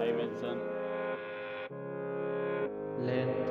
dimension length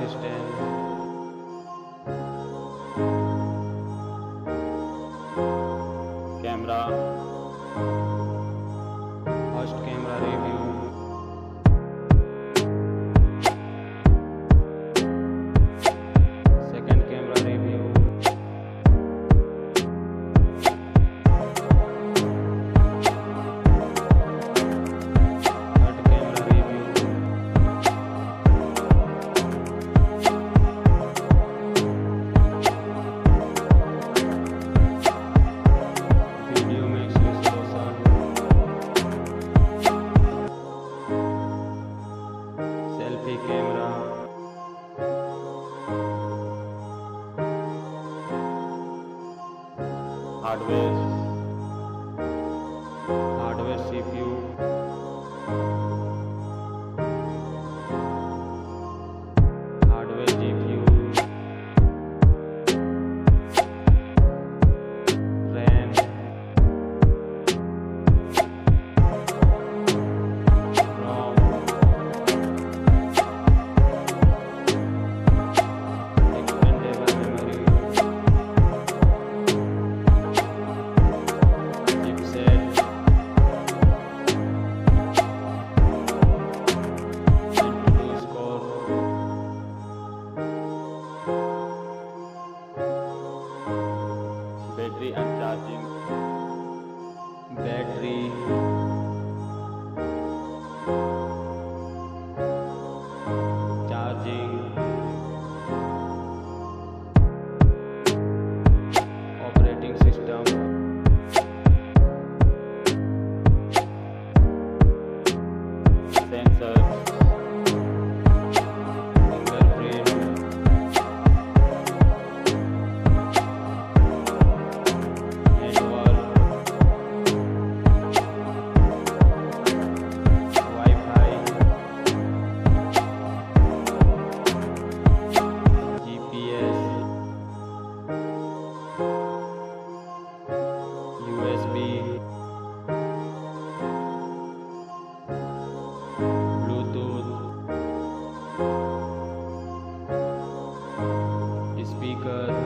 water hardware. battery and charging battery. Safari, Bluetooth, speaker,